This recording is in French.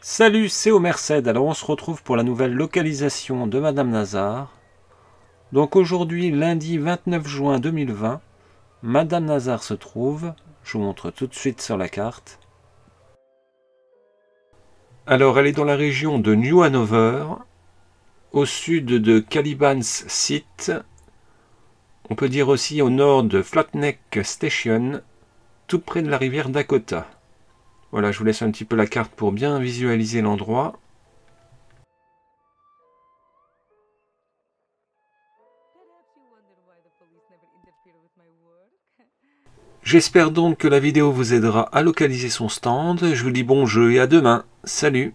Salut, c'est Omerced. Alors on se retrouve pour la nouvelle localisation de Madame Nazar. Donc aujourd'hui, lundi 29 juin 2020, Madame Nazar se trouve, je vous montre tout de suite sur la carte. Alors elle est dans la région de New Hanover, au sud de Caliban's Site, on peut dire aussi au nord de Flatneck Station, tout près de la rivière Dakota. Voilà, je vous laisse un petit peu la carte pour bien visualiser l'endroit. J'espère donc que la vidéo vous aidera à localiser son stand. Je vous dis bon jeu et à demain. Salut